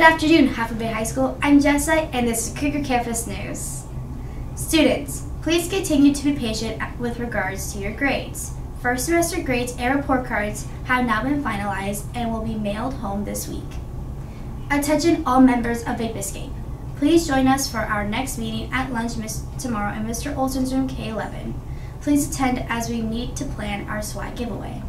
Good afternoon, Half Bay High School. I'm Jessa, and this is Cougar Campus News. Students, please continue to be patient with regards to your grades. First semester grades and report cards have now been finalized and will be mailed home this week. Attention all members of Bay Biscayne. Please join us for our next meeting at lunch tomorrow in Mr. Olson's room K11. Please attend as we meet to plan our swag giveaway.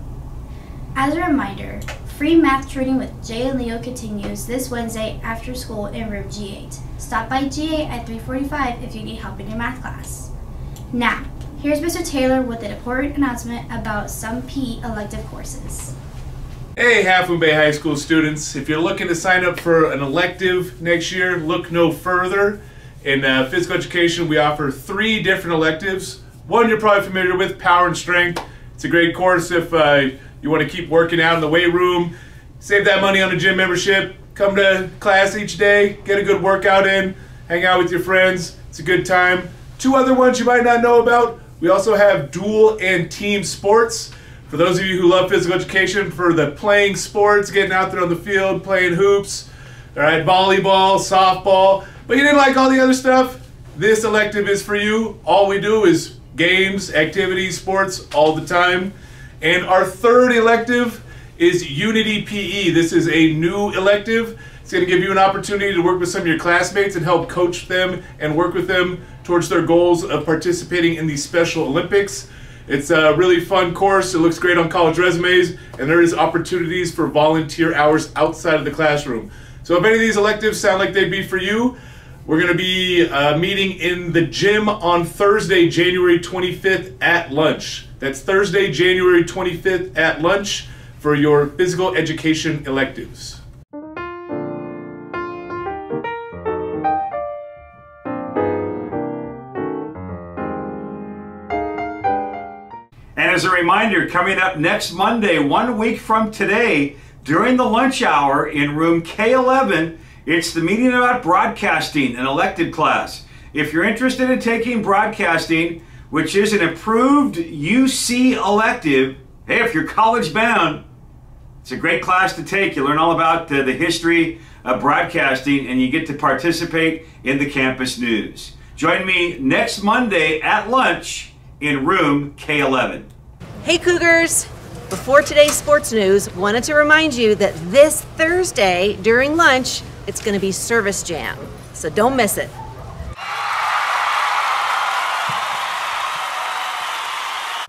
As a reminder, free math training with Jay and Leo continues this Wednesday after school in room G8. Stop by G8 at 345 if you need help in your math class. Now, here's Mr. Taylor with an important announcement about some PE elective courses. Hey, Half Moon Bay High School students. If you're looking to sign up for an elective next year, look no further. In uh, physical education, we offer three different electives. One you're probably familiar with, Power and Strength. It's a great course if uh, you want to keep working out in the weight room. Save that money on a gym membership. Come to class each day, get a good workout in, hang out with your friends. It's a good time. Two other ones you might not know about. We also have dual and team sports. For those of you who love physical education, for the playing sports, getting out there on the field, playing hoops, all right, volleyball, softball, but you didn't like all the other stuff, this elective is for you. All we do is games, activities, sports all the time. And our third elective is Unity PE. This is a new elective. It's going to give you an opportunity to work with some of your classmates and help coach them and work with them towards their goals of participating in the Special Olympics. It's a really fun course. It looks great on college resumes, and there is opportunities for volunteer hours outside of the classroom. So if any of these electives sound like they'd be for you, we're going to be uh, meeting in the gym on Thursday, January 25th at lunch. That's Thursday, January 25th at lunch for your physical education electives. And as a reminder, coming up next Monday, one week from today, during the lunch hour in room K11, it's the meeting about broadcasting, an elected class. If you're interested in taking broadcasting, which is an approved UC elective, hey, if you're college bound, it's a great class to take. You learn all about the, the history of broadcasting and you get to participate in the campus news. Join me next Monday at lunch in room K11. Hey Cougars! Before today's sports news, wanted to remind you that this Thursday during lunch, it's going to be Service Jam. So don't miss it.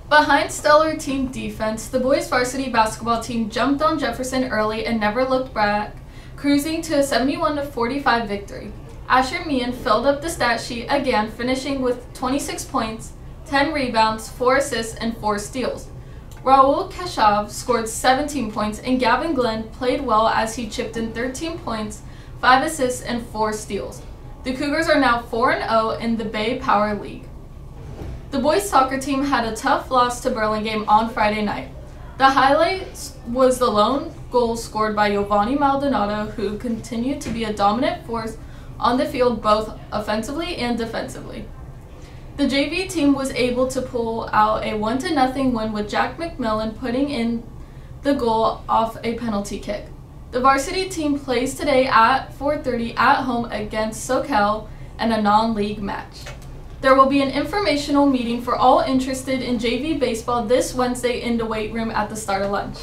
Behind stellar team defense, the boys varsity basketball team jumped on Jefferson early and never looked back, cruising to a 71 45 victory. Asher Meehan filled up the stat sheet again, finishing with 26 points, 10 rebounds, 4 assists, and 4 steals. Raul Keshav scored 17 points, and Gavin Glenn played well as he chipped in 13 points, 5 assists, and 4 steals. The Cougars are now 4-0 in the Bay Power League. The boys soccer team had a tough loss to Burlingame on Friday night. The highlight was the lone goal scored by Giovanni Maldonado, who continued to be a dominant force on the field both offensively and defensively. The JV team was able to pull out a 1 0 win with Jack McMillan putting in the goal off a penalty kick. The varsity team plays today at 4:30 at home against Soquel in a non-league match. There will be an informational meeting for all interested in JV baseball this Wednesday in the weight room at the start of lunch.